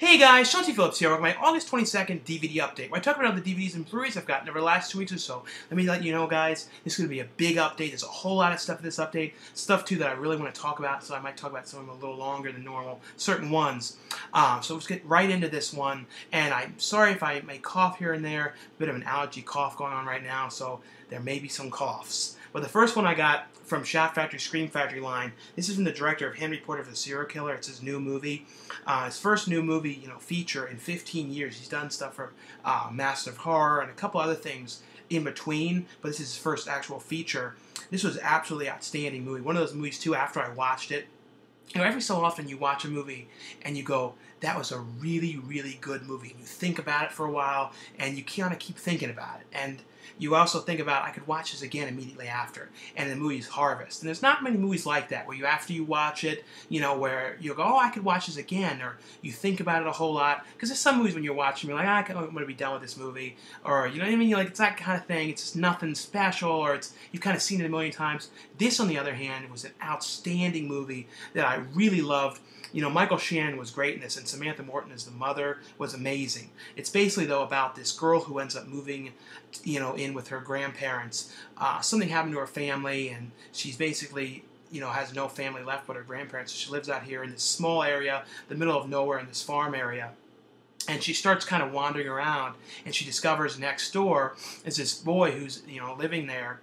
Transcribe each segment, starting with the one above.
Hey guys, Sean T. Phillips here with my August 22nd DVD update. Where I talk about all the DVDs and Blu-rays I've gotten over the last two weeks or so. Let me let you know, guys, this is going to be a big update. There's a whole lot of stuff in this update. Stuff, too, that I really want to talk about, so I might talk about some of them a little longer than normal. Certain ones. Um, so let's get right into this one. And I'm sorry if I may cough here and there. A bit of an allergy cough going on right now, so there may be some coughs. But the first one I got from Shout Factory Scream Factory line. This is from the director of Henry Porter the Serial Killer. It's his new movie, uh, his first new movie, you know, feature in 15 years. He's done stuff for uh, Master of Horror and a couple other things in between, but this is his first actual feature. This was absolutely outstanding movie. One of those movies too. After I watched it, you know, every so often you watch a movie and you go, that was a really, really good movie. And you think about it for a while and you kind of keep thinking about it. And you also think about I could watch this again immediately after. And the movie's Harvest. And there's not many movies like that where you after you watch it, you know, where you go, oh, I could watch this again, or you think about it a whole lot. Because there's some movies when you're watching, you're like, ah, I'm going to be done with this movie, or you know what I mean? Like it's that kind of thing. It's just nothing special, or it's you've kind of seen it a million times. This, on the other hand, was an outstanding movie that I really loved. You know, Michael Shannon was great in this, and Samantha Morton as the mother was amazing. It's basically though about this girl who ends up moving, you know, in with her grandparents. Uh, something happened to her family, and she's basically you know, has no family left but her grandparents. So she lives out here in this small area, the middle of nowhere in this farm area. And she starts kind of wandering around, and she discovers next door is this boy who's you know living there,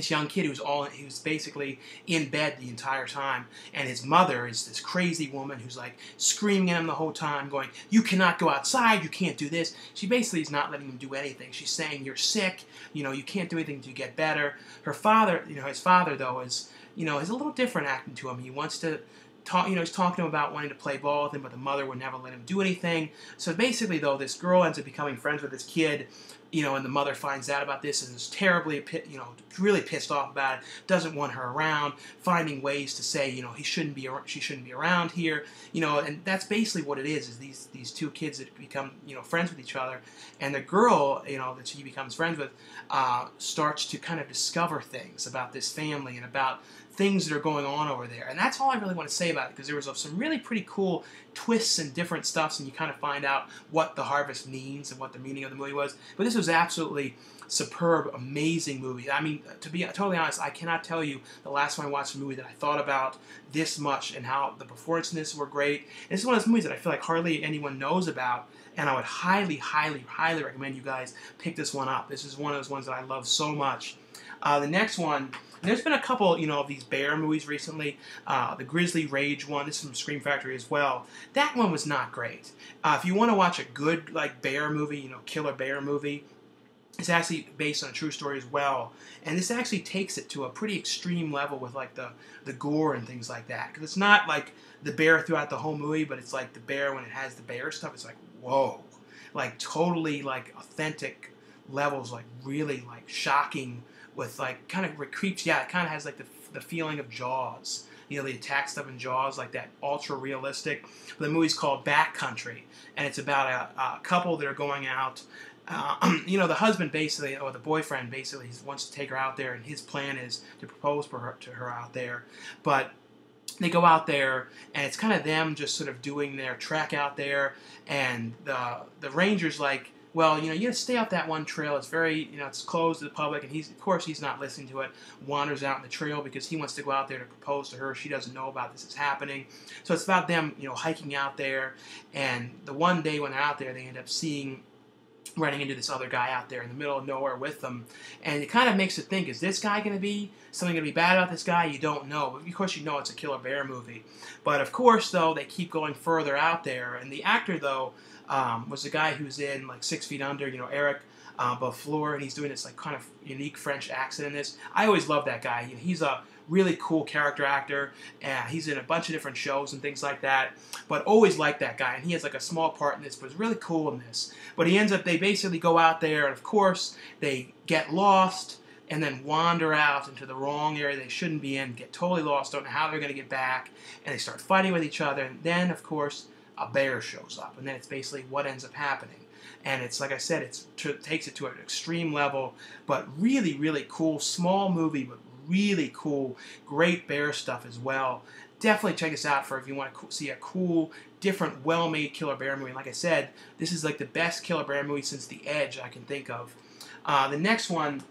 this young kid who's all who's basically in bed the entire time and his mother is this crazy woman who's like screaming at him the whole time going you cannot go outside. You can't do this. She basically is not letting him do anything. She's saying you're sick. You know you can't do anything to get better. Her father you know his father though is you know is a little different acting to him. He wants to talk you know he's talking to him about wanting to play ball with him but the mother would never let him do anything. So basically though this girl ends up becoming friends with this kid you know, and the mother finds out about this and is terribly, you know, really pissed off about it. Doesn't want her around. Finding ways to say, you know, he shouldn't be, she shouldn't be around here. You know, and that's basically what it is. Is these these two kids that become, you know, friends with each other, and the girl, you know, that she becomes friends with, uh, starts to kind of discover things about this family and about things that are going on over there. And that's all I really want to say about it because there was some really pretty cool twists and different stuffs, and you kind of find out what the harvest means and what the meaning of the movie was. But this was absolutely superb, amazing movie. I mean, to be totally honest, I cannot tell you the last time I watched a movie that I thought about this much and how the performances were great. And this is one of those movies that I feel like hardly anyone knows about, and I would highly, highly, highly recommend you guys pick this one up. This is one of those ones that I love so much. Uh, the next one there's been a couple, you know, of these bear movies recently. Uh, the Grizzly Rage one, this is from Scream Factory as well. That one was not great. Uh, if you want to watch a good, like, bear movie, you know, killer bear movie, it's actually based on a true story as well. And this actually takes it to a pretty extreme level with, like, the, the gore and things like that. Because it's not, like, the bear throughout the whole movie, but it's, like, the bear when it has the bear stuff. It's like, whoa. Like, totally, like, authentic levels, like, really, like, shocking with like kind of creeps. Yeah, it kind of has like the, the feeling of Jaws. You know, the attack stuff in Jaws, like that ultra realistic. But The movie's called Backcountry, and it's about a, a couple that are going out. Uh, you know, the husband basically, or the boyfriend basically, wants to take her out there, and his plan is to propose for her, to her out there. But they go out there and it's kind of them just sort of doing their trek out there and the the rangers like well, you know, you stay off that one trail. It's very, you know, it's closed to the public, and he's, of course, he's not listening to it. Wanders out in the trail because he wants to go out there to propose to her. She doesn't know about this is happening. So it's about them, you know, hiking out there. And the one day when they're out there, they end up seeing running into this other guy out there in the middle of nowhere with them. And it kind of makes you think, is this guy going to be something going to be bad about this guy? You don't know. Of course, you know it's a killer bear movie. But of course, though, they keep going further out there. And the actor, though, um, was the guy who's in like Six Feet Under, you know, Eric uh, and he's doing this like kind of unique French accent in this. I always love that guy. You know, he's a really cool character actor. and he's in a bunch of different shows and things like that. But always like that guy, and he has like a small part in this, but it's really cool in this. But he ends up they basically go out there, and of course they get lost and then wander out into the wrong area they shouldn't be in, get totally lost, don't know how they're going to get back, and they start fighting with each other. And then, of course, a bear shows up, and then it's basically what ends up happening. And it's like I said, it takes it to an extreme level, but really, really cool, small movie, but really cool, great bear stuff as well. definitely check this out for if you want to see a cool, different, well-made Killer Bear movie. Like I said, this is like the best Killer Bear movie since The Edge I can think of. Uh, the next one,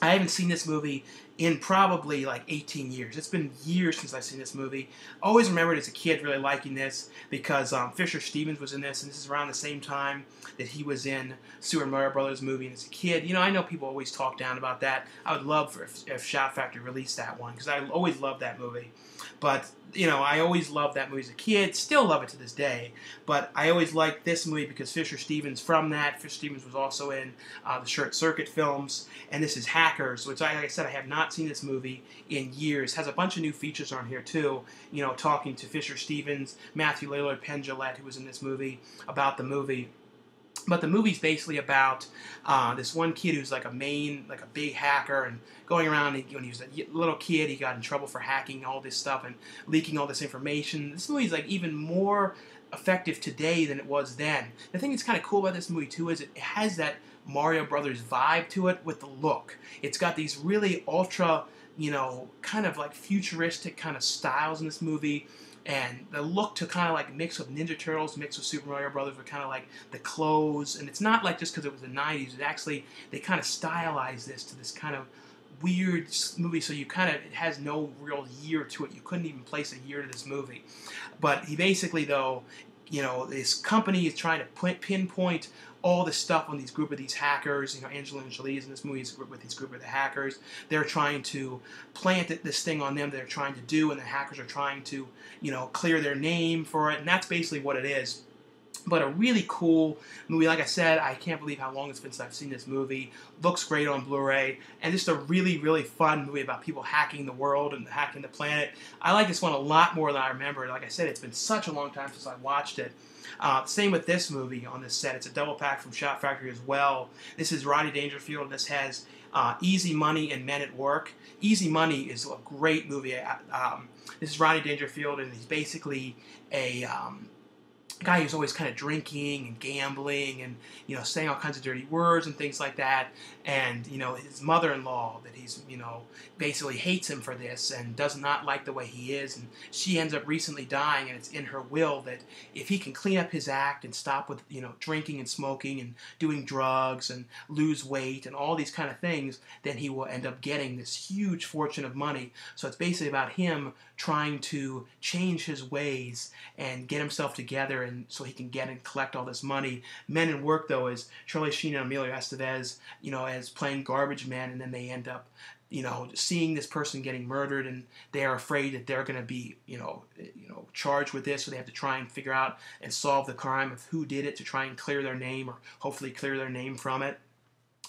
I haven't seen this movie in probably like 18 years. It's been years since I've seen this movie. Always remembered as a kid really liking this because um, Fisher Stevens was in this, and this is around the same time that he was in Super Mario Brothers movie. And as a kid, you know, I know people always talk down about that. I would love for if, if Shout Factory released that one because I always loved that movie. But you know, I always loved that movie as a kid. Still love it to this day. But I always liked this movie because Fisher Stevens from that. Fisher Stevens was also in uh, the Short Circuit films, and this is Hackers, which, I, like I said, I have not seen this movie in years. Has a bunch of new features on here too. You know, talking to Fisher Stevens, Matthew Lillard, Penn who was in this movie about the movie. But the movie's basically about uh, this one kid who's like a main, like a big hacker, and going around. And when he was a little kid, he got in trouble for hacking all this stuff and leaking all this information. This movie's like even more effective today than it was then. The thing that's kind of cool about this movie too is it has that Mario Brothers vibe to it with the look. It's got these really ultra, you know, kind of like futuristic kind of styles in this movie and the look to kind of like mix with Ninja Turtles, mix with Super Mario Brothers, were kind of like the clothes, and it's not like just because it was the '90s. It actually they kind of stylized this to this kind of weird movie. So you kind of it has no real year to it. You couldn't even place a year to this movie. But he basically though, you know, this company is trying to pinpoint all the stuff on these group of these hackers. You know, Angelina Jolie is in this movie is with these group of the hackers. They're trying to plant this thing on them. They're trying to do, and the hackers are trying to, you know, clear their name for it. And that's basically what it is. But a really cool movie. Like I said, I can't believe how long it's been since I've seen this movie. Looks great on Blu-ray, and just a really, really fun movie about people hacking the world and hacking the planet. I like this one a lot more than I remember. Like I said, it's been such a long time since I watched it. Uh, same with this movie on this set. It's a double pack from Shout Factory as well. This is Rodney Dangerfield. and This has uh, Easy Money and Men at Work. Easy Money is a great movie. Um, this is Rodney Dangerfield, and he's basically a um, guy who's always kind of drinking and gambling and you know saying all kinds of dirty words and things like that and you know his mother-in-law that he's you know basically hates him for this and does not like the way he is and she ends up recently dying and it's in her will that if he can clean up his act and stop with you know drinking and smoking and doing drugs and lose weight and all these kind of things then he will end up getting this huge fortune of money. So it's basically about him trying to change his ways and get himself together and so he can get and collect all this money. Men in work though is charlie sheen and emilio estevez you know as playing garbage man, and then they end up, you know, seeing this person getting murdered, and they are afraid that they're going to be, you know, you know, charged with this, so they have to try and figure out and solve the crime of who did it to try and clear their name or hopefully clear their name from it.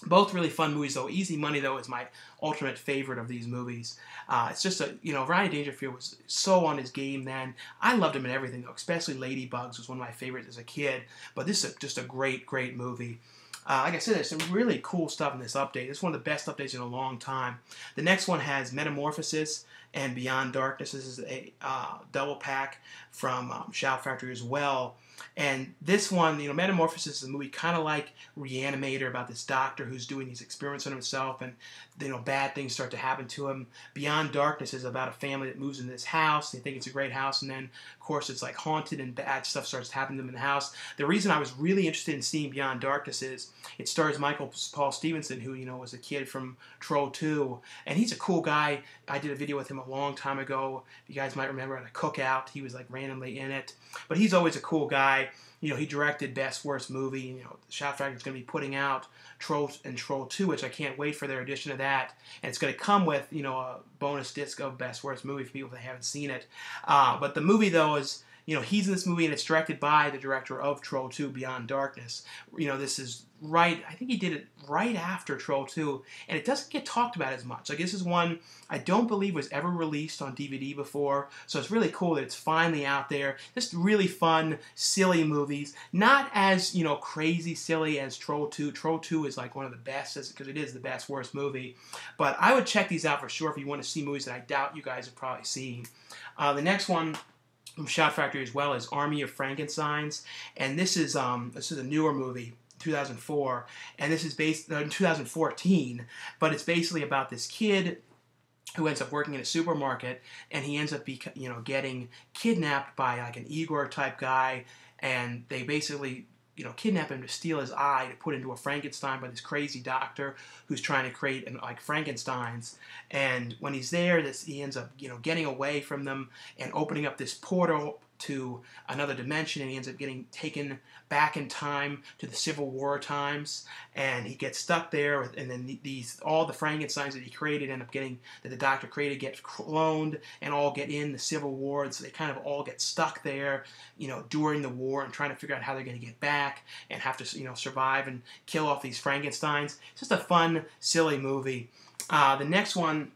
Both really fun movies, though. Easy Money, though, is my ultimate favorite of these movies. Uh, it's just a, you know, Rodney Dangerfield was so on his game then. I loved him in everything, though, especially Ladybugs was one of my favorites as a kid. But this is just a great, great movie. Uh, like I said, there's some really cool stuff in this update. It's one of the best updates in a long time. The next one has Metamorphosis and Beyond Darkness. This is a uh, double pack from um, Shout Factory as well. And this one, you know, Metamorphosis is a movie kind of like Reanimator about this doctor who's doing these experiments on himself and, you know, bad things start to happen to him. Beyond Darkness is about a family that moves into this house. They think it's a great house and then, of course, it's like haunted and bad stuff starts to happen to them in the house. The reason I was really interested in seeing Beyond Darkness is it stars Michael Paul Stephenson, who, you know, was a kid from Troll 2. And he's a cool guy. I did a video with him a long time ago. You guys might remember at a cookout. He was like randomly in it. But he's always a cool guy. You know, he directed Best Worst Movie. You know, Shout Factory is going to be putting out Troll and Troll 2, which I can't wait for their edition of that. And it's going to come with, you know, a bonus disc of Best Worst Movie for people that haven't seen it. Uh, but the movie, though, is you know, he's in this movie and it's directed by the director of Troll 2 Beyond Darkness. You know, this is right, I think he did it right after Troll 2, and it doesn't get talked about as much. Like, this is one I don't believe was ever released on DVD before, so it's really cool that it's finally out there. Just really fun, silly movies. Not as, you know, crazy silly as Troll 2. Troll 2 is like one of the best, because it is the best, worst movie. But I would check these out for sure if you want to see movies that I doubt you guys have probably seen. Uh, the next one Shout Factory as well as Army of Frankensteins, and this is um, this is a newer movie. 2004 and this is based uh, in 2014 but it's basically about this kid who ends up working in a supermarket, and he ends up be, you know getting kidnapped by like an Igor type guy, and they basically you know, kidnap him to steal his eye to put into a Frankenstein by this crazy doctor who's trying to create an, like Frankenstein's. And when he's there, this he ends up you know getting away from them and opening up this portal to another dimension and he ends up getting taken back in time to the Civil War times and he gets stuck there and then these all the Frankensteins that he created end up getting that the doctor created get cloned and all get in the Civil War and so they kind of all get stuck there you know during the war and trying to figure out how they're going to get back and have to you know survive and kill off these Frankensteins. It's just a fun silly movie. Uh, the next one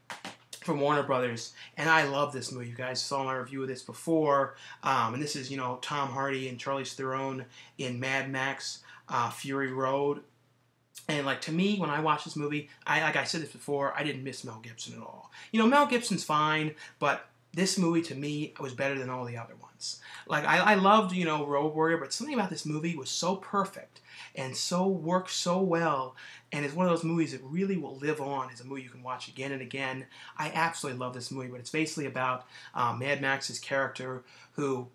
from Warner Brothers, and I love this movie. You guys saw my review of this before, um, and this is you know Tom Hardy and Charlize Theron in Mad Max uh, Fury Road. And like to me, when I watched this movie, I like I said this before, I didn't miss Mel Gibson at all. You know, Mel Gibson's fine, but this movie to me was better than all the other ones. Like I, I loved, you know, Road Warrior, but something about this movie was so perfect and so works so well and it's one of those movies that really will live on as a movie you can watch again and again. I absolutely love this movie, but it's basically about um, Mad Max's character who,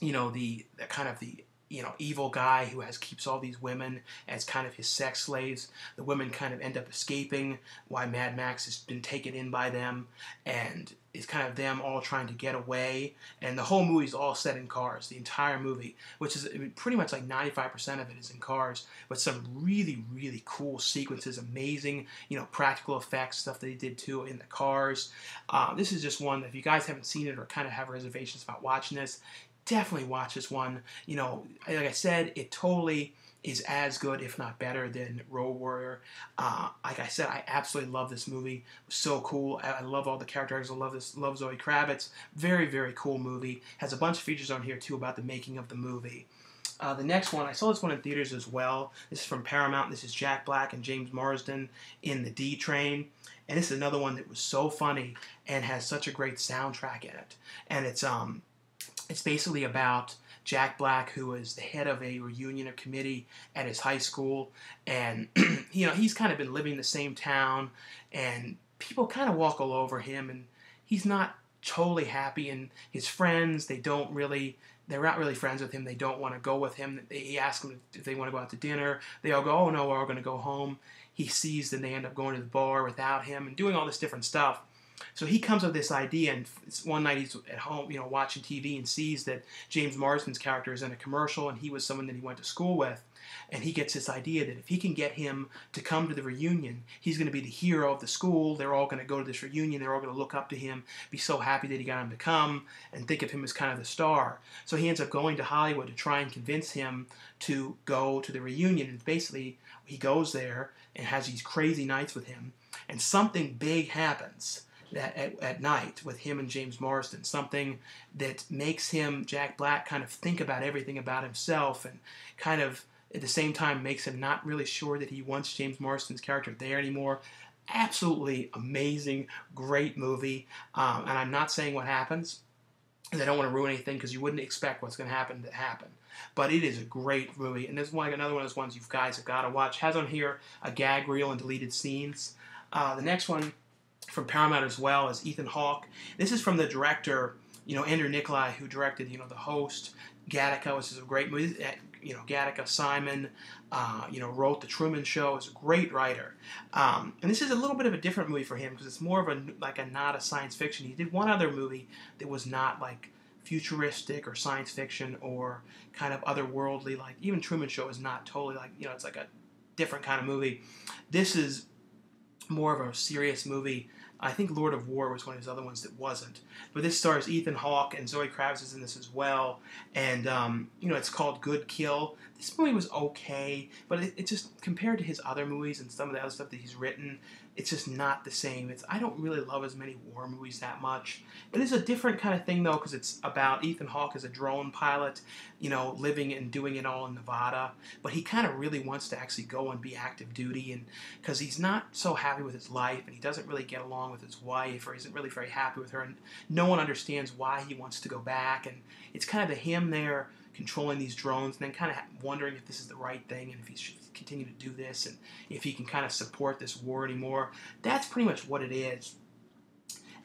you know, the, the kind of the you know, evil guy who has keeps all these women as kind of his sex slaves. The women kind of end up escaping why Mad Max has been taken in by them, and it's kind of them all trying to get away. And the whole movie is all set in cars, the entire movie, which is pretty much like 95% of it is in cars, but some really, really cool sequences, amazing, you know, practical effects, stuff that they did too in the cars. Uh, this is just one that if you guys haven't seen it or kind of have reservations about watching this, definitely watch this one. You know, like I said, it totally is as good, if not better, than Road Warrior. Uh, like I said, I absolutely love this movie. so cool. I, love all the characters. I love this. Love Zoe Kravitz. Very, very cool movie. Has a bunch of features on here too about the making of the movie. Uh, the next one, I saw this one in theaters as well. This is from Paramount. This is Jack Black and James Marsden in the D Train. And this is another one that was so funny and has such a great soundtrack in it. And it's um it's basically about Jack Black, who is the head of a reunion committee at his high school, and you know he's kind of been living in the same town, and people kind of walk all over him, and he's not totally happy. And his friends, they don't really, they're not really friends with him. They don't want to go with him. He asks them if they want to go out to dinner. They all go, oh no, we're all going to go home. He sees that they end up going to the bar without him and doing all this different stuff. So he comes up with this idea, and one night he's at home, you know, watching TV and sees that James Marsden's character is in a commercial, and he was someone that he went to school with. And he gets this idea that if he can get him to come to the reunion, he's going to be the hero of the school. They're all going to go to this reunion. They're all going to look up to him, be so happy that he got him to come, and think of him as kind of the star. So he ends up going to Hollywood to try and convince him to go to the reunion. And basically, he goes there and has these crazy nights with him, and something big happens that at, at night with him and James Marsden, something that makes him Jack Black kind of think about everything about himself and kind of at the same time makes him not really sure that he wants James Marsden's character there anymore. Absolutely amazing, great movie. Um, and I'm not saying what happens, and I don't want to ruin anything because you wouldn't expect what's going to happen to happen. But it is a great movie, and this is one another one of those ones you guys have got to watch. Has on here a gag reel and deleted scenes. Uh, the next one from Paramount as well as Ethan Hawke. This is from the director, you know, Andrew Niccol, who directed, you know, The Host, Gattaca, which is a great movie. Eh, you know, Gattaca, Simon, uh, you know, wrote The Truman Show. is a great writer. Um, and this is a little bit of a different movie for him because it's more of a, like a, not a science fiction. He did one other movie that was not like futuristic or science fiction or kind of otherworldly. Like even Truman Show is not totally like, you know, it's like a different kind of movie. This is more of a serious movie I think Lord of War was one of his other ones that wasn't. But this stars Ethan Hawke and Zoe Kravitz is in this as well. And, um, you know, it's called Good Kill. This movie was okay, but it, it, just, compared to his other movies and some of the other stuff that he's written, it's just not the same. It's I don't really love as many war movies that much. It is a different kind of thing though because it's about Ethan Hawke as a drone pilot, you know, living and doing it all in Nevada. But he kind of really wants to actually go and be active duty, and because he's not so happy with his life and he doesn't really get along with his wife or isn't really very happy with her, and no one understands why he wants to go back. And it's kind of the him there controlling these drones and then kind of wondering if this is the right thing and if he should continue to do this and if he can kind of support this war anymore. That's pretty much what it is.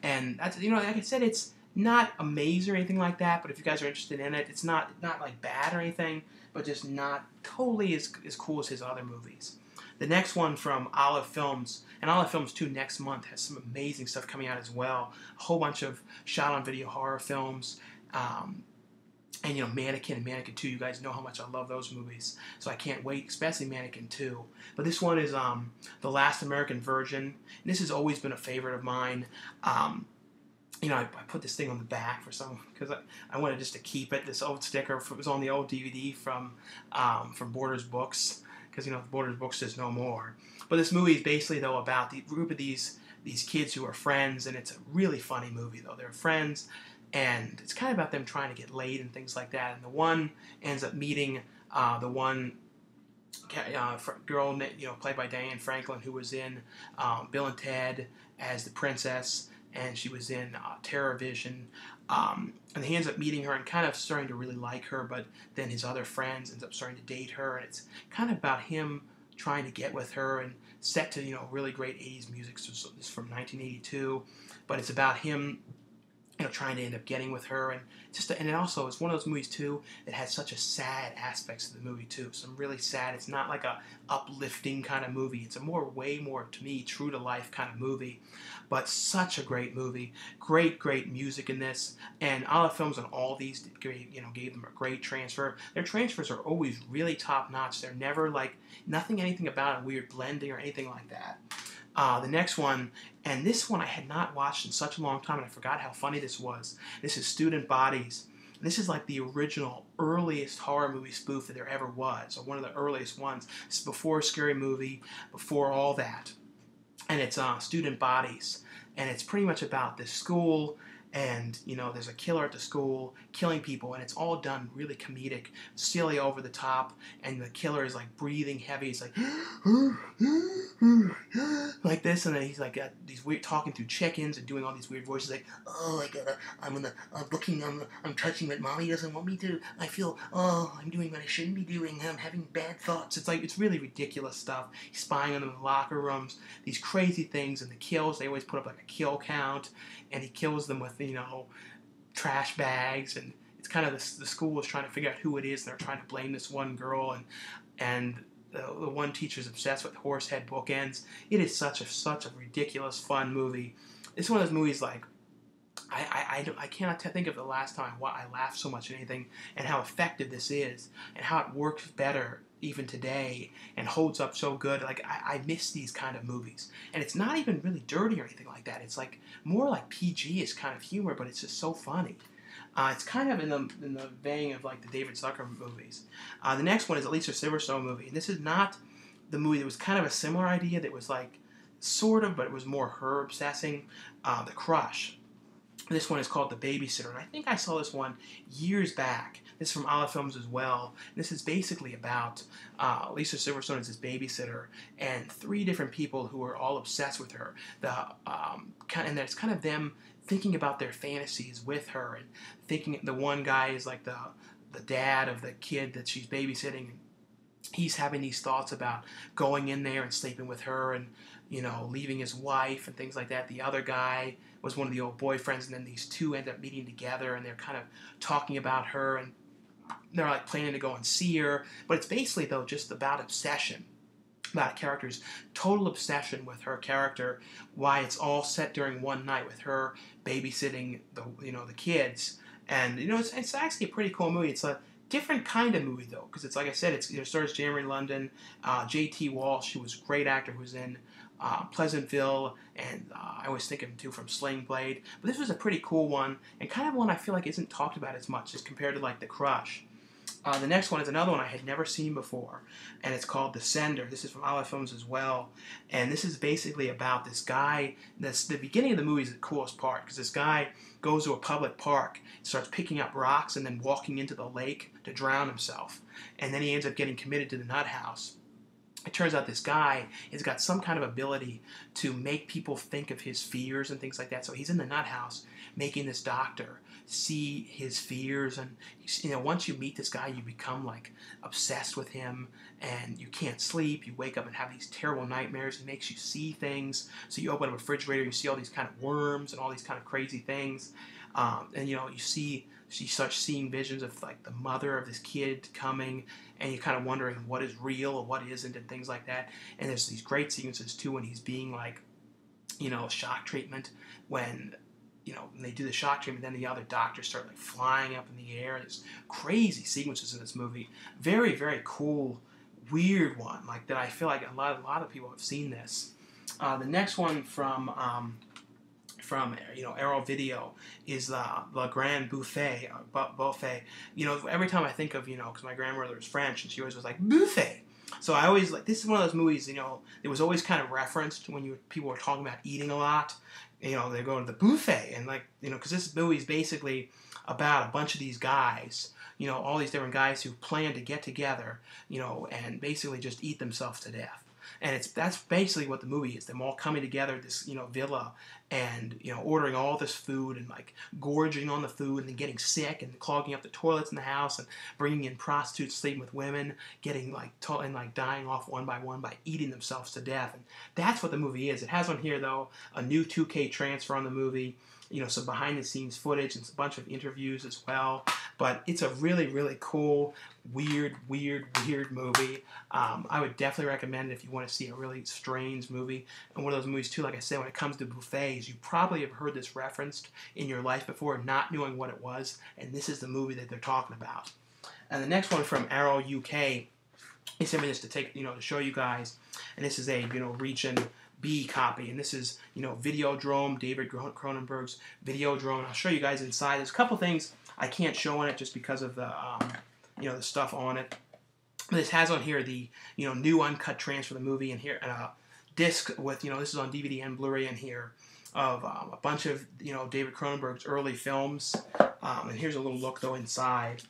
and that's you know, like I said, it's not amazing or anything like that. But if you guys are interested in it, it's not not like bad or anything, but just not totally as as cool as his other movies. The next one from Olive Films, and Olive Films 2 next month has some amazing stuff coming out as well. A whole bunch of shot on video horror films. Um, and you know, Mannequin and Mannequin 2, you guys know how much I love those movies. So I can't wait, especially Mannequin 2. But this one is um, The Last American Virgin. And this has always been a favorite of mine. Um, you know, I, I, put this thing on the back for some because I, I wanted just to keep it. This old sticker it was on the old DVD from um, from Borders Books because you know Borders Books is no more. But this movie is basically though about the group of these these kids who are friends, and it's a really funny movie though. They're friends and it's kind of about them trying to get laid and things like that. And the one ends up meeting uh, the one uh, girl, you know, played by Diane Franklin, who was in um, Bill and Ted as the princess, and she was in uh, Terror Vision. Um, and he ends up meeting her and kind of starting to really like her, but then his other friends ends up starting to date her, and it's kind of about him trying to get with her and set to you know really great 80s music. So this is from 1982, but it's about him you know, trying to end up getting with her, and just and also it's one of those movies too that has such a sad aspects of the movie too. Some really sad. It's not like a uplifting kind of movie. It's a more, way more to me, true to life kind of movie, but such a great movie. Great, great music in this, and Olive Films on all these, you know, gave them a great transfer. Their transfers are always really top notch. They're never like nothing, anything about a weird blending or anything like that. Uh, the next one, and this one I had not watched in such a long time, and I forgot how funny this was. This is Student Bodies. This is like the original, earliest horror movie spoof that there ever was, or one of the earliest ones. It's before Scary Movie, before all that. And it's uh, Student Bodies. And it's pretty much about this school and you know there's a killer at the school killing people and it's all done really comedic silly over the top and the killer is like breathing heavy. He's like like this and then he's like got these weird talking through check-ins and doing all these weird voices like oh i gotta i'm gonna i'm looking i'm, I'm touching what mommy doesn't want me to. I feel oh i'm doing what i shouldn't be doing. I'm having bad thoughts. It's like it's really ridiculous stuff. He's spying on them in the locker rooms these crazy things and the kills they always put up like a kill count and he kills them with you know trash bags. And it's kind of the, the school is trying to figure out who it is. And they're trying to blame this one girl. And and the, the one teacher's obsessed with horse head bookends. It is such a such a ridiculous fun movie. It's one of those movies like I, I, I, I cannot think of the last time I, I laughed so much at anything and how effective this is and how it works better even today and holds up so good. Like I, I miss these kind of movies, and it's not even really dirty or anything like that. It's like more like PG is kind of humor, but it's just so funny. Uh, it's kind of in the in the vein of like the David Zucker movies. Uh, the next one is Alicia Silverstone movie, and this is not the movie that was kind of a similar idea that was like sort of, but it was more her obsessing. Uh, the Crush. This one is called The Babysitter, and I think I saw this one years back. This is from Olive Films as well. This is basically about uh, Alicia Silverstone as this babysitter and three different people who are all obsessed with her. The um, and it's kind of them thinking about their fantasies with her and thinking the one guy is like the the dad of the kid that she's babysitting. He's having these thoughts about going in there and sleeping with her and you know leaving his wife and things like that. The other guy was one of the old boyfriends, and then these two end up meeting together and they're kind of talking about her and they're like planning to go and see her. But it's basically though just about obsession. About character's total obsession with her character, why it's all set during one night with her babysitting the you know the kids, and you know it's, it's actually a pretty cool movie. It's a different kind of movie though, because it's like I said, it's it stars Jeremy London, uh, J.T. Walsh, who was a great actor, who's in uh, Pleasantville, and uh, I always think of him too from Sling Blade. But this was a pretty cool one, and kind of one I feel like isn't talked about as much as compared to like The Crush. Uh, the next one is another one I had never seen before, and it's called The Sender. This is from Olive Films as well, and this is basically about this guy. This the beginning of the movie is the coolest part because this guy goes to a public park, starts picking up rocks, and then walking into the lake to drown himself, and then he ends up getting committed to the nut house it turns out this guy has got some kind of ability to make people think of his fears and things like that. So he's in the nut house making this doctor see his fears. And you know once you meet this guy you become like obsessed with him and you can't sleep. You wake up and have these terrible nightmares. He makes you see things. So you open up a refrigerator you see all these kind of worms and all these kind of crazy things. Um, and you know you see you start seeing visions of like the mother of this kid coming and you're kind of wondering what is real or what isn't and things like that. And there's these great sequences too when he's being like you know shock treatment when you know when they do the shock treatment then the other doctors start like flying up in the air there's crazy sequences in this movie very very cool weird one like that i feel like a lot, a lot of people have seen this uh, the next one from um, from you know Arrow Video is the Le Grand Buffet, uh, buffet. You know, every time I think of you know, because my grandmother was French and she always was like buffet. So I always like this is one of those movies. You know, it was always kind of referenced when you people were talking about eating a lot. You know, they go to the buffet and like you know, because this movie is basically about a bunch of these guys. You know, all these different guys who plan to get together. You know, and basically just eat themselves to death and it's that's basically what the movie is. Them all coming together, this you know villa, and you know ordering all this food and like gorging on the food and then getting sick and clogging up the toilets in the house and bringing in prostitutes, sleeping with women, getting like to- and like dying off one by one by eating themselves to death. And that's what the movie is. It has on here though a new 2K transfer on the movie you know some behind the scenes footage and a bunch of interviews as well. But it's a really really cool, weird, weird, weird movie. Um, I would definitely recommend it if you want to see a really strange movie. And one of those movies too, like I said, when it comes to buffets, you probably have heard this referenced in your life before, not knowing what it was. And this is the movie that they're talking about. And the next one from Arrow UK. He sent me this to take, you know, to show you guys. And this is a, you know, region B copy. And this is, you know, Videodrome, David Cronenberg's Videodrome. I'll show you guys inside. There's a couple things I can't show on it just because of the, um, you know, the stuff on it. This has on here the, you know, new uncut transfer of the movie and here, and a disc with, you know, this is on DVD and Blu-ray in here of um, a bunch of, you know, David Cronenberg's early films. Um, and here's a little look, though, inside.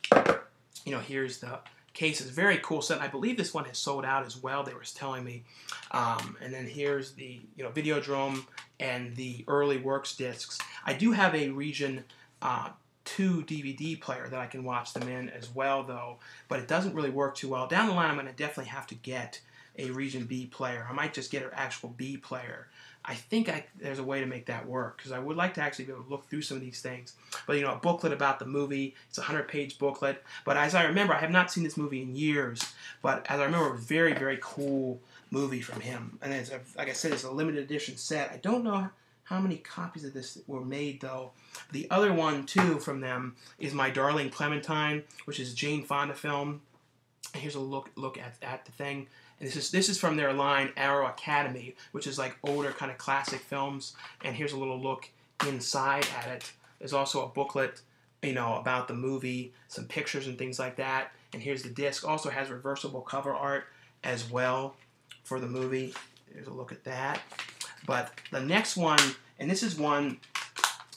You know, here's the cases. Very cool set. I believe this one has sold out as well. They were telling me. Um, and then here's the you know Videodrome and the early works discs. I do have a Region uh, 2 DVD player that I can watch them in as well, though. But it doesn't really work too well. Down the line, I'm going to definitely have to get a Region B player. I might just get an actual B player I think I, there's a way to make that work because I would like to actually be able to look through some of these things. But you know, a booklet about the movie. It's a hundred-page booklet. But as I remember, I have not seen this movie in years. But as I remember, a very, very cool movie from him. And it's a, like I said, it's a limited edition set. I don't know how many copies of this were made though. The other one too from them is My Darling Clementine, which is Jane Fonda film. Here's a look look at, at the thing. And this is this is from their line Arrow Academy, which is like older kind of classic films. And here's a little look inside at it. There's also a booklet, you know, about the movie, some pictures and things like that. And here's the disc. Also has reversible cover art as well for the movie. There's a look at that. But the next one, and this is one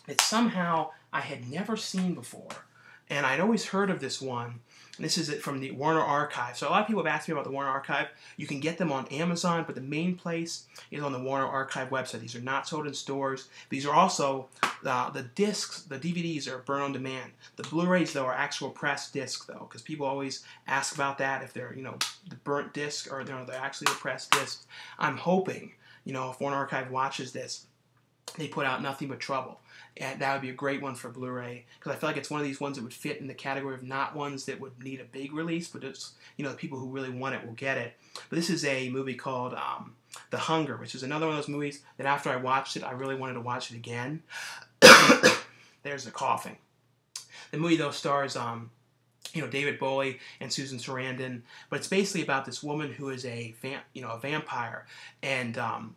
that somehow I had never seen before. And I'd always heard of this one, this is it from the Warner Archive. So a lot of people have asked me about the Warner Archive. You can get them on Amazon, but the main place is on the Warner Archive website. These are not sold in stores. These are also uh, the discs, the DVDs are burn on demand. The Blu-rays though are actual press disc though, because people always ask about that if they're you know the burnt disc or they're actually the press disc. I'm hoping you know if Warner Archive watches this, they put out nothing but trouble and that would be a great one for Blu-ray because I feel like it's one of these ones that would fit in the category of not ones that would need a big release, but it's you know the people who really want it will get it. But this is a movie called um, The Hunger, which is another one of those movies that after I watched it, I really wanted to watch it again. There's the coughing. The movie though stars um, you know David Bowie and Susan Sarandon, but it's basically about this woman who is a you know a vampire and um,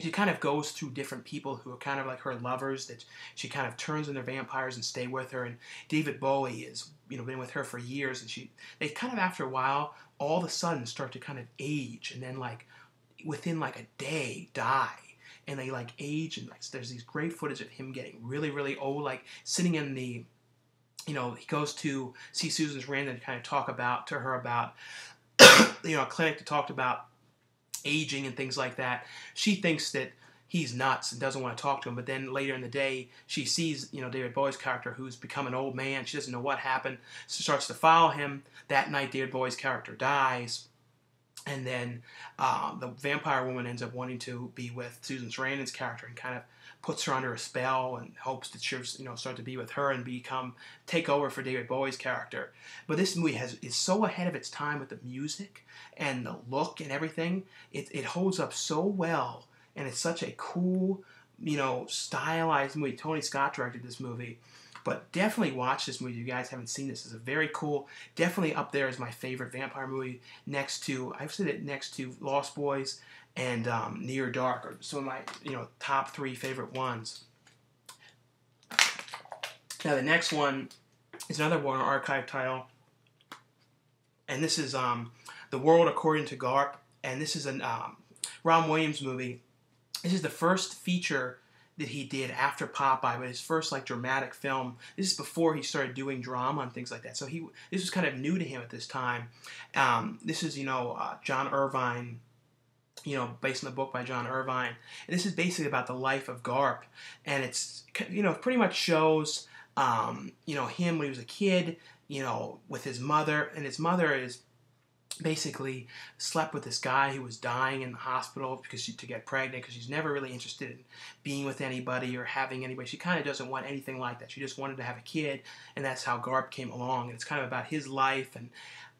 she kind of goes through different people who are kind of like her lovers that she kind of turns into vampires and stay with her. And david bowie is you know been with her for years and she they kind of after a while all of a sudden start to kind of age and then like within like a day die. And they like age and like there's these great footage of him getting really really old like sitting in the you know he goes to see susan sarandon to kind of talk about to her about you know a clinic to talk about aging and things like that. She thinks that he's nuts and doesn't want to talk to him. But then later in the day, she sees, you know, David Bowie's character who's become an old man. She doesn't know what happened. She starts to follow him. That night, David Bowie's character dies. And then uh, the vampire woman ends up wanting to be with Susan Sarandon's character and kind of puts her under a spell and hopes that she'll you know start to be with her and become take over for David Bowie's character. But this movie has is so ahead of its time with the music and the look and everything. It it holds up so well and it's such a cool, you know, stylized movie. Tony Scott directed this movie. But definitely watch this movie. If you guys haven't seen this, it's a very cool. Definitely up there is my favorite vampire movie. Next to I've said it next to Lost Boys and um, Near Dark are some of my you know top three favorite ones. Now the next one is another Warner Archive title, and this is um, The World According to Garp, and this is a um, Robin Williams movie. This is the first feature that he did after Popeye, but his first like dramatic film. This is before he started doing drama and things like that. So he this was kind of new to him at this time. Um, this is you know uh, John Irving. You know, based on the book by John Irving, and this is basically about the life of Garp, and it's you know pretty much shows um, you know him when he was a kid, you know, with his mother, and his mother is basically slept with this guy who was dying in the hospital because she, to get pregnant because she's never really interested in being with anybody or having anybody. She kind of doesn't want anything like that. She just wanted to have a kid, and that's how Garp came along. And it's kind of about his life and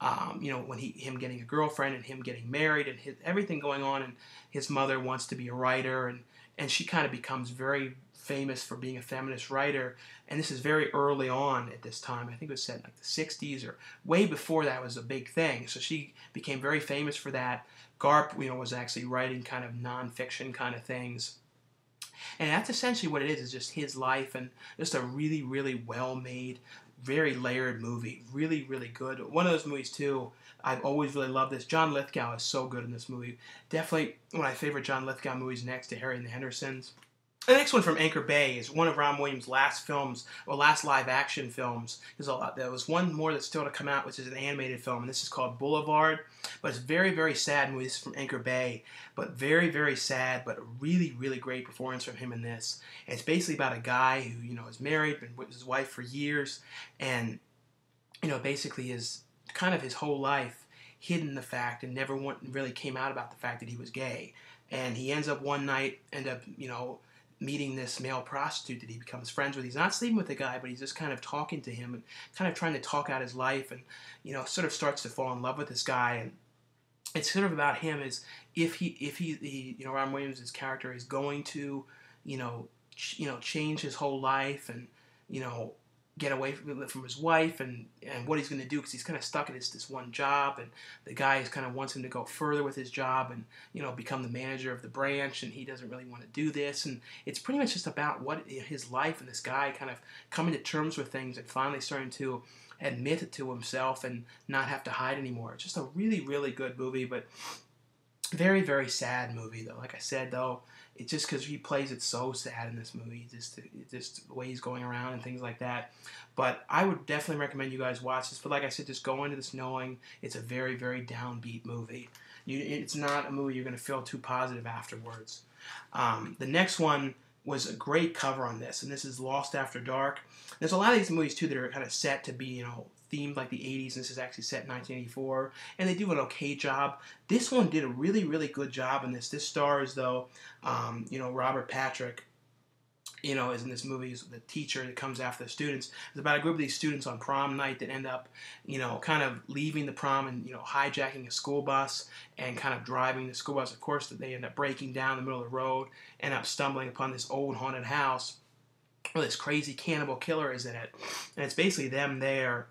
um, you know when he him getting a girlfriend and him getting married and his, everything going on. And his mother wants to be a writer and and she kind of becomes very famous for being a feminist writer, and this is very early on at this time. I think it was set like the 60s or way before that was a big thing. So she became very famous for that. Garp, you know, was actually writing kind of nonfiction kind of things. And that's essentially what it is, is just his life and just a really, really well made, very layered movie. Really, really good. One of those movies too, I've always really loved this. John Lithgow is so good in this movie. Definitely one of my favorite John Lithgow movies next to Harry and the Hendersons. The next one from Anchor Bay is one of Robin Williams' last films, or last live action films. There's a, there was one more that's still to come out, which is an animated film, and this is called Boulevard. But it's very, very sad movie. This is from Anchor Bay, but very, very sad, but a really, really great performance from him in this. And it's basically about a guy who, you know, is married, been with his wife for years, and, you know, basically is kind of his whole life hidden the fact and never really came out about the fact that he was gay. And he ends up one night, end up, you know, meeting this male prostitute that he becomes friends with. He's not sleeping with the guy, but he's just kind of talking to him and kind of trying to talk out his life and, you know, sort of starts to fall in love with this guy. And it's sort of about him is if he, if he, he you know, Robin Williams' character is going to, you know, ch- you know, change his whole life and, you know, get away from, from his wife and, and what he's going to do because he's kind of stuck in this, this one job and the guy is kind of wants him to go further with his job and you know become the manager of the branch and he doesn't really want to do this and it's pretty much just about what his life and this guy kind of coming to terms with things and finally starting to admit it to himself and not have to hide anymore. It's just a really really good movie but very very sad movie though. Like I said though it's just because he plays it so sad in this movie, just just the way he's going around and things like that. But I would definitely recommend you guys watch this. But like I said, just go into this knowing it's a very very downbeat movie. You, it's not a movie you're going to feel too positive afterwards. Um, the next one was a great cover on this, and this is Lost After Dark. There's a lot of these movies too that are kind of set to be you know themed like the 80s. and This is actually set in 1984, and they do an okay job. This one did a really, really good job in this. This stars, though, um, you know, Robert Patrick. You know, is in this movie is the teacher that comes after the students. It's about a group of these students on prom night that end up, you know, kind of leaving the prom and you know hijacking a school bus and kind of driving the school bus. Of course, that they end up breaking down the middle of the road, end up stumbling upon this old haunted house where this crazy cannibal killer is in it, and it's basically them there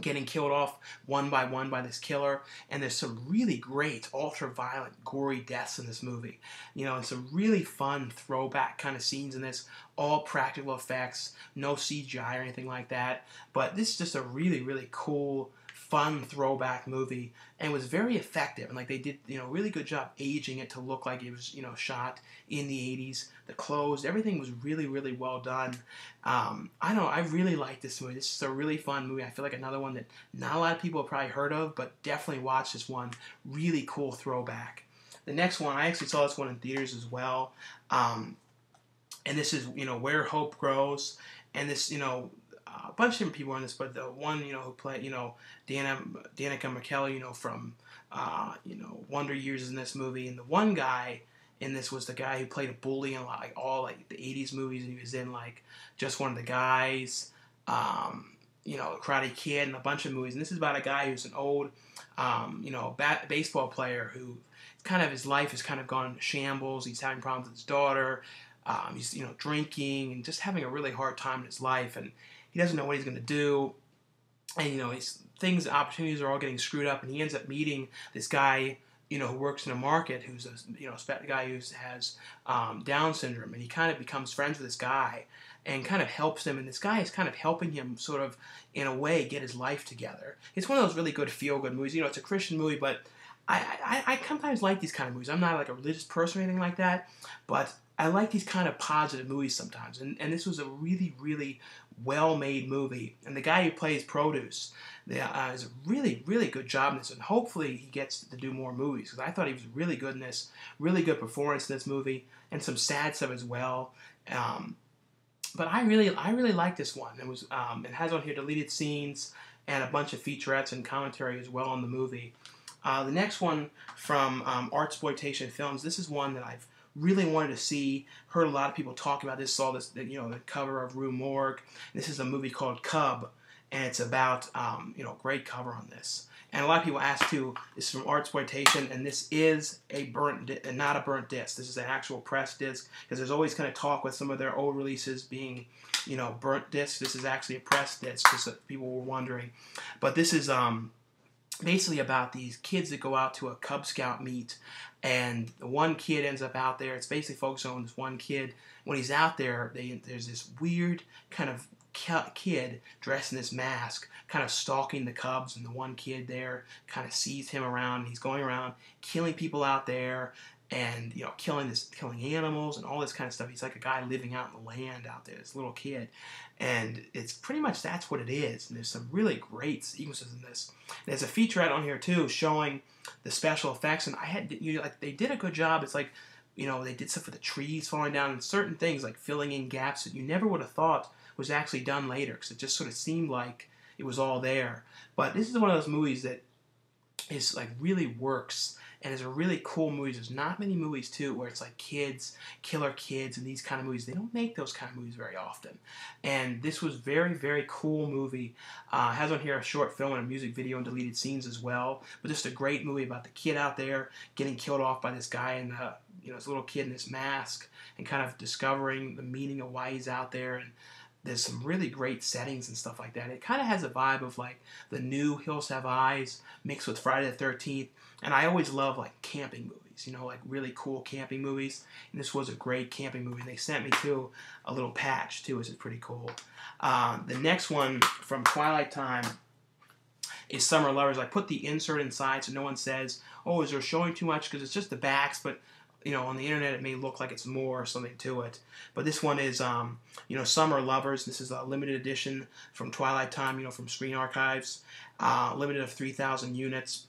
getting killed off one by one by this killer. And there's some really great ultra violent gory deaths in this movie. You know and some really fun throwback kind of scenes in this. All practical effects no cgi or anything like that. But this is just a really really cool fun throwback movie and was very effective. And like they did you know really good job aging it to look like it was you know shot in the 80s the clothes everything was really really well done. Um, i don't know i really like this movie. This is a really fun movie. I feel like another one that not a lot of people have probably heard of but definitely watch this one. Really cool throwback. The next one, I actually saw this one in theaters as well. Um, and this is, you know, Where Hope Grows. And this, you know, a bunch of different people in this, but the one, you know, who played, you know, Dana, Danica McKellar, you know, from, uh, you know, Wonder Years in this movie. And the one guy in this was the guy who played a bully in like all like the 80s movies. And he was in like Just One of the Guys, um, you know, Karate Kid and a bunch of movies. And this is about a guy who's an old, um, you know, bat- baseball player who kind of his life has kind of gone shambles. He's having problems with his daughter. Um, he's you know drinking and just having a really hard time in his life, and he doesn't know what he's going to do. And you know, his things, opportunities are all getting screwed up, and he ends up meeting this guy, you know, who works in a market, who's a you know guy who has um, Down syndrome, and he kind of becomes friends with this guy, and kind of helps him. And this guy is kind of helping him, sort of in a way, get his life together. It's one of those really good feel good movies. You know, it's a Christian movie, but I, I, I sometimes like these kind of movies. I'm not like a religious person or anything like that, but I like these kind of positive movies sometimes. And, and this was a really, really well made movie. And the guy who plays Produce uh, is a really, really good job in this. And hopefully he gets to do more movies because I thought he was really good in this. Really good performance in this movie and some sad stuff as well. Um, but I really, I really like this one. It was, um, it has on here deleted scenes and a bunch of featurettes and commentary as well on the movie. Uh, the next one from um, Artsploitation Films. This is one that I've really wanted to see. Heard a lot of people talk about this. Saw this, you know, the cover of Rue Morgue. This is a movie called Cub, and it's about, um, you know, great cover on this. And a lot of people ask too. This is from Artsploitation, and this is a burnt, not a burnt disc. This is an actual press disc because there's always kind of talk with some of their old releases being, you know, burnt discs. This is actually a press disc, just people were wondering. But this is um, basically about these kids that go out to a Cub Scout meet, and the one kid ends up out there. It's basically focused on this one kid. When he's out there, they, there's this weird kind of kid dressed in this mask, kind of stalking the Cubs, and the one kid there kind of sees him around. He's going around killing people out there, and you know killing this killing animals and all this kind of stuff he's like a guy living out in the land out there this little kid and it's pretty much that's what it is and there's some really great sequences in this. There's a featurette on here too showing the special effects and i had you know, like they did a good job. It's like you know they did stuff with the trees falling down and certain things like filling in gaps that you never would have thought was actually done later because it just sort of seemed like it was all there. But this is one of those movies that is like really works and it's a really cool movie. There's not many movies too where it's like kids, killer kids, and these kind of movies. They don't make those kind of movies very often. And this was very, very cool movie. Uh, has on here a short film and a music video and deleted scenes as well. But just a great movie about the kid out there getting killed off by this guy and the you know this little kid in this mask and kind of discovering the meaning of why he's out there and there's some really great settings and stuff like that. It kind of has a vibe of like the new Hills Have Eyes mixed with Friday the 13th. And I always love like camping movies, you know, like really cool camping movies. And this was a great camping movie. They sent me to a little patch too, which is pretty cool. Um, the next one from Twilight Time is Summer Lovers. I put the insert inside so no one says, oh, is there showing too much? Because it's just the backs, but you know, on the internet it may look like it's more or something to it. But this one is, um, you know, Summer Lovers. This is a limited edition from Twilight Time, you know, from Screen Archives. Uh, limited of 3,000 units.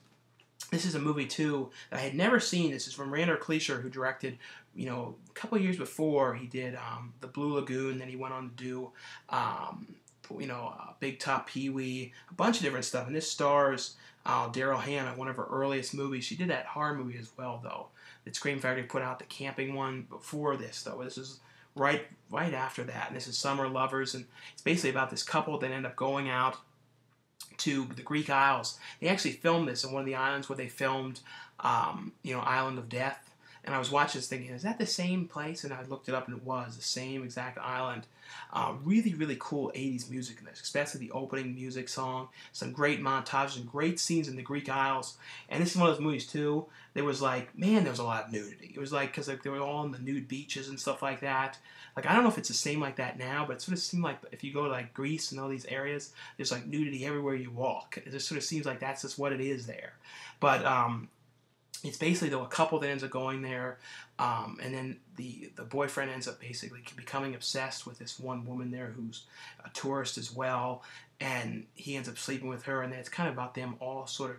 This is a movie too that I had never seen. This is from Randal Kleiser, who directed, you know, a couple years before he did um, the Blue Lagoon. Then he went on to do, um, you know, uh, Big Top Pee Wee, a bunch of different stuff. And this stars uh, Daryl Hannah, one of her earliest movies. She did that horror movie as well, though. That Scream Factory put out the camping one before this, though. This is right right after that. And this is Summer Lovers, and it's basically about this couple that end up going out to the Greek Isles. They actually filmed this in one of the islands where they filmed, um, you know, Island of Death. And I was watching this thinking, is that the same place? And I looked it up and it was the same exact island. Uh, really, really cool 80s music in this, especially the opening music song. Some great montages and great scenes in the Greek Isles. And this is one of those movies, too. There was like, man, there was a lot of nudity. It was like, because like, they were all on the nude beaches and stuff like that. Like, I don't know if it's the same like that now, but it sort of seemed like if you go to like Greece and all these areas, there's like nudity everywhere you walk. It just sort of seems like that's just what it is there. But, um, it's basically though a couple that ends up going there, um, and then the the boyfriend ends up basically becoming obsessed with this one woman there who's a tourist as well, and he ends up sleeping with her, and then it's kind of about them all sort of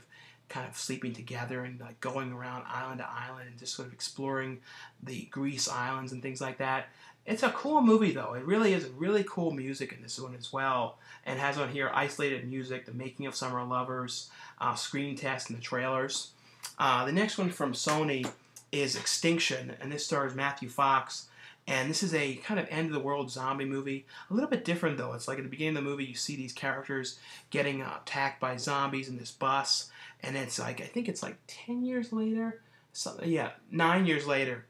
kind of sleeping together and like going around island to island and just sort of exploring the Greece islands and things like that. It's a cool movie though. It really is really cool music in this one as well, and has on here isolated music, the making of Summer Lovers, uh, screen test, and the trailers. Uh, the next one from Sony is Extinction, and this stars Matthew Fox. And this is a kind of end of the world zombie movie. A little bit different though. It's like at the beginning of the movie, you see these characters getting attacked by zombies in this bus, and it's like I think it's like ten years later, something. Yeah, nine years later.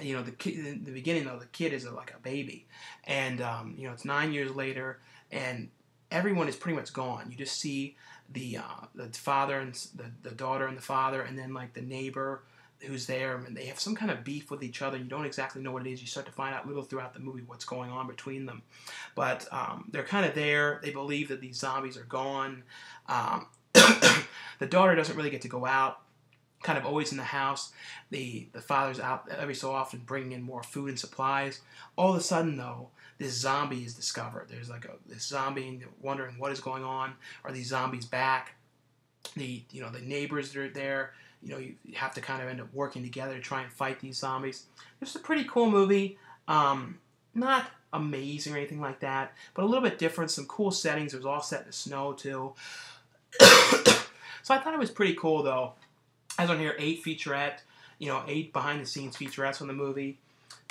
You know, the kid, in the beginning though, the kid is like a baby, and um, you know it's nine years later, and everyone is pretty much gone. You just see the uh, the father and the, the daughter and the father, and then like the neighbor who's there, and they have some kind of beef with each other. You don't exactly know what it is. You start to find out little throughout the movie what's going on between them, but um, they're kind of there. They believe that these zombies are gone. Um, the daughter doesn't really get to go out. Kind of always in the house. The the father's out every so often bringing in more food and supplies. All of a sudden, though, this zombie is discovered. There's like a this zombie, and wondering what is going on. Are these zombies back? The you know the neighbors that are there you know, you have to kind of end up working together to try and fight these zombies. It's a pretty cool movie. Um, not amazing or anything like that, but a little bit different. Some cool settings. It was all set in the snow too. so I thought it was pretty cool though. As on here, eight featurette, you know, eight behind the scenes featurettes on the movie.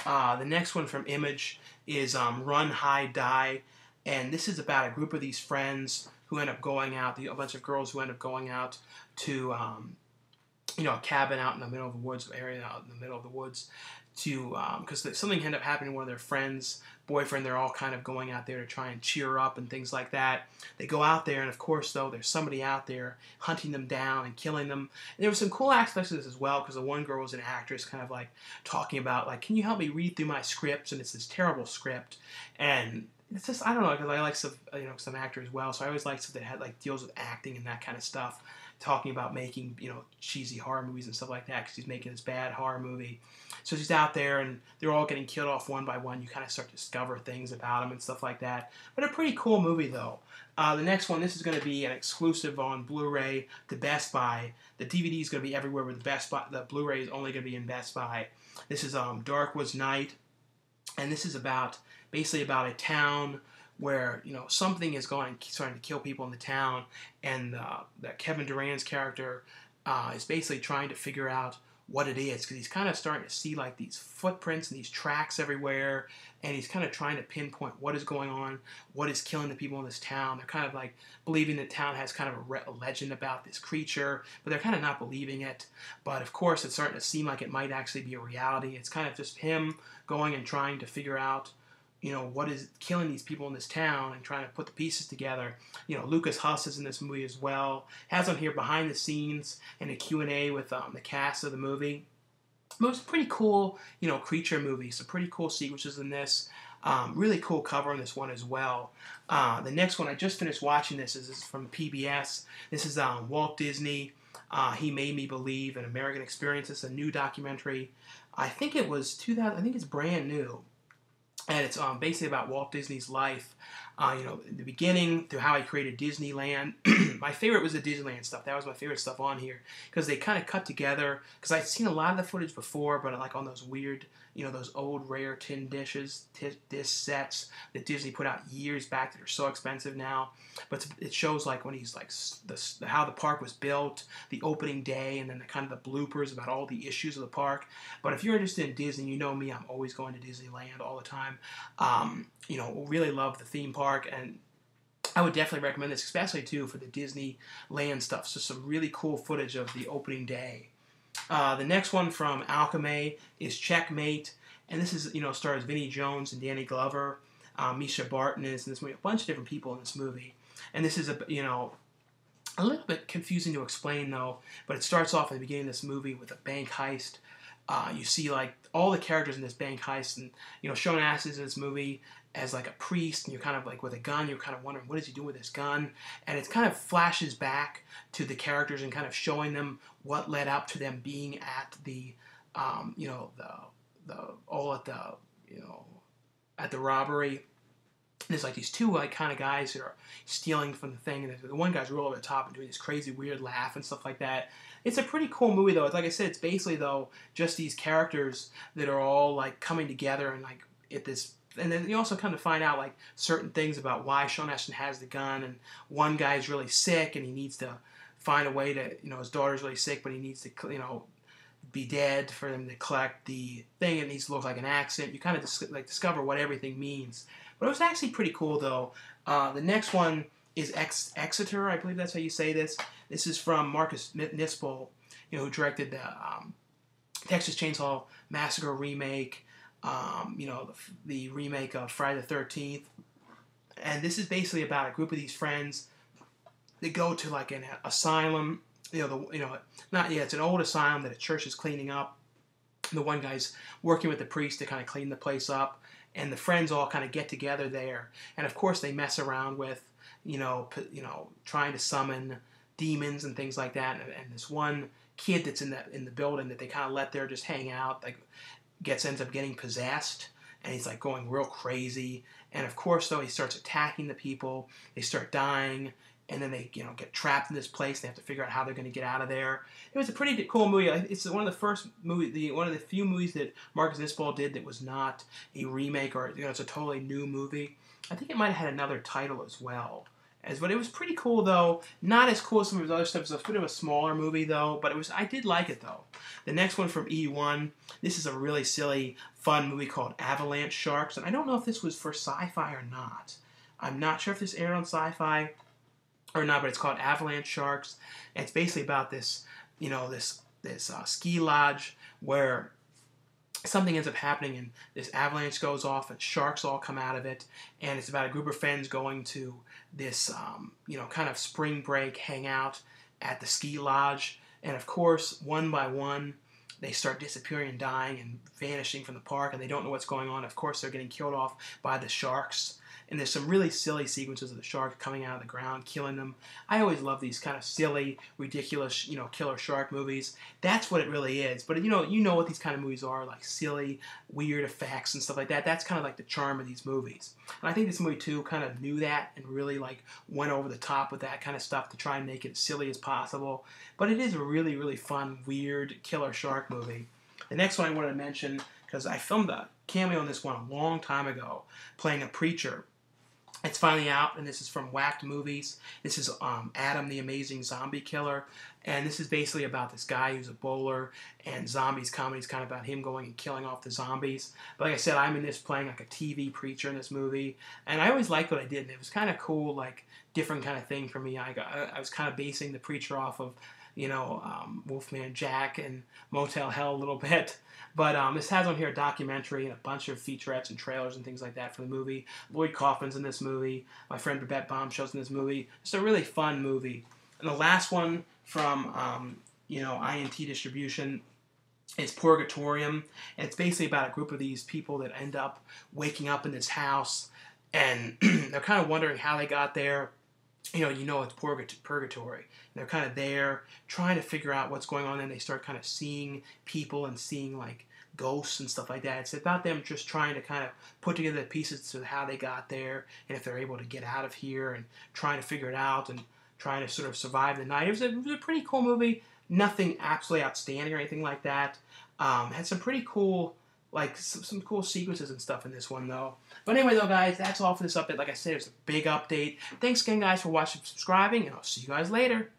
Uh, the next one from Image is um, Run, Hide, Die, and this is about a group of these friends who end up going out, a bunch of girls who end up going out to um, you know, a cabin out in the middle of the woods area, out in the middle of the woods, to because um, something ended up happening to one of their friends, boyfriend. They're all kind of going out there to try and cheer up and things like that. They go out there, and of course, though, there's somebody out there hunting them down and killing them. And there were some cool aspects of this as well, because the one girl was an actress, kind of like talking about like, "Can you help me read through my scripts?" And it's this terrible script, and it's just I don't know because I like some you know some actors as well, so I always like stuff that had like deals with acting and that kind of stuff talking about making you know cheesy horror movies and stuff like that because he's making this bad horror movie. So he's out there and they're all getting killed off one by one. You kind of start to discover things about him and stuff like that. But a pretty cool movie though. Uh, the next one, this is going to be an exclusive on Blu-ray to Best Buy. The DVD is going to be everywhere, but the Best Buy, the Blu-ray is only going to be in Best Buy. This is um, Was Night, and this is about basically about a town where you know something is going starting to kill people in the town, and uh, that Kevin Durand's character uh, is basically trying to figure out what it is because he's kind of starting to see like these footprints and these tracks everywhere and he's kind of trying to pinpoint what is going on what is killing the people in this town. They're kind of like believing the town has kind of a, re- a legend about this creature but they're kind of not believing it. But of course it's starting to seem like it might actually be a reality. It's kind of just him going and trying to figure out you know what is killing these people in this town and trying to put the pieces together. You know Lukas Haas is in this movie as well has on here behind the scenes and a q&a with um, the cast of the movie. But it was a pretty cool you know creature movie some pretty cool sequences in this um, really cool cover on this one as well. Uh, the next one i just finished watching this is, is from pbs this is um, walt disney. Uh, he made me believe an american experience. It's a new documentary. I think it was 2000 i think it's brand new and it's um, basically about Walt Disney's life. Uh, you know, the beginning through how I created Disneyland. my favorite was the Disneyland stuff. That was my favorite stuff on here because they kind of cut together. Because I'd seen a lot of the footage before, but like on those weird you know those old rare tin dishes, t- disc sets that Disney put out years back that are so expensive now. But it shows like when he's like the, how the park was built, the opening day, and then the kind of the bloopers about all the issues of the park. But if you're interested in Disney, you know me, I'm always going to Disneyland all the time. Um, you know, really love the theme park and I would definitely recommend this, especially too for the Disneyland stuff. So some really cool footage of the opening day uh, the next one from Alchemy is Checkmate, and this is you know stars Vinnie Jones and Danny Glover. Uh, Mischa Barton is in this movie. A bunch of different people in this movie, and this is a you know a little bit confusing to explain though. But it starts off at the beginning of this movie with a bank heist. Uh, you see like all the characters in this bank heist, and you know Sean Astin in this movie as like a priest and you're kind of like with a gun you're kind of wondering what is he doing with this gun and it kind of flashes back to the characters and kind of showing them what led up to them being at the um, you know the the all at the you know at the robbery there's like these two like kind of guys that are stealing from the thing, and the one guy's real over the top and doing this crazy weird laugh and stuff like that. It's a pretty cool movie though. It's, like I said, it's basically though just these characters that are all like coming together and like at this. And then you also kind of find out like certain things about why Sean Astin has the gun, and one guy's really sick and he needs to find a way to you know his daughter's really sick, but he needs to you know be dead for them to collect the thing. It needs to look like an accident. You kind of dis- like discover what everything means. But it was actually pretty cool though. Uh, the next one is Ex- Exeter, I believe that's how you say this. This is from Marcus Nispel, you know, who directed the um, Texas Chainsaw Massacre remake, um, you know, the, the, remake of Friday the Thirteenth, and this is basically about a group of these friends that go to like an asylum. You know, the you know, not yeah, it's an old asylum that a church is cleaning up. The one guy's working with the priest to kind of clean the place up, and the friends all kind of get together there, and of course they mess around with you know, you know, trying to summon demons and things like that. And, and this one kid that's in the in the building that they kind of let there just hang out, like gets ends up getting possessed, and he's like going real crazy. And of course, though, he starts attacking the people. They start dying, and then they you know get trapped in this place. They have to figure out how they're going to get out of there. It was a pretty cool movie. It's one of the first movie, the one of the few movies that Marcus Nispel did that was not a remake or you know it's a totally new movie. I think it might have had another title as well. As but it was pretty cool though. Not as cool as some of his other stuff. It's a bit of a smaller movie though, but it was I did like it though. The next one from E1. This is a really silly, fun movie called Avalanche Sharks, and I don't know if this was for Sci-Fi or not. I'm not sure if this aired on Sci-Fi or not, but it's called Avalanche Sharks. It's basically about this, you know, this this uh, ski lodge where something ends up happening and this avalanche goes off and sharks all come out of it and it's about a group of friends going to this um, you know kind of spring break hangout at the ski lodge. And of course one by one they start disappearing and dying and vanishing from the park and they don't know what's going on. Of course they're getting killed off by the sharks and there's some really silly sequences of the shark coming out of the ground, killing them. I always love these kind of silly, ridiculous, you know, killer shark movies. That's what it really is. But you know, you know what these kind of movies are, like silly, weird effects and stuff like that. That's kind of like the charm of these movies. And I think this movie too kind of knew that and really like went over the top with that kind of stuff to try and make it as silly as possible. But it is a really, really fun, weird killer shark movie. The next one I wanted to mention because I filmed a cameo on this one a long time ago, playing a preacher it's finally out, and this is from Whacked Movies. This is um, Adam the Amazing Zombie Killer, and this is basically about this guy who's a bowler, and zombies comedy is kind of about him going and killing off the zombies. But like I said, I'm in this playing like a TV preacher in this movie, and I always liked what I did, and it was kind of cool, like different kind of thing for me. I got, I was kind of basing the preacher off of you know, um, Wolfman Jack and Motel Hell a little bit. But um, this has on here a documentary and a bunch of featurettes and trailers and things like that for the movie. Lloyd Kaufman's in this movie. My friend Babette Bombshell's in this movie. It's a really fun movie. And the last one from, um, you know, INT Distribution is Purgatorium. And it's basically about a group of these people that end up waking up in this house and they're kind of wondering how they got there you know, you know it's purgatory. they're kind of there trying to figure out what's going on, and they start kind of seeing people and seeing like ghosts and stuff like that. It's about them just trying to kind of put together the pieces to how they got there, and if they're able to get out of here, and trying to figure it out, and trying to sort of survive the night. It was a, it was a pretty cool movie. Nothing absolutely outstanding or anything like that. Um, had some pretty cool like some, some, cool sequences and stuff in this one though. But anyway though guys, that's all for this update. Like I said, it's a big update. Thanks again guys for watching subscribing and I'll see you guys later.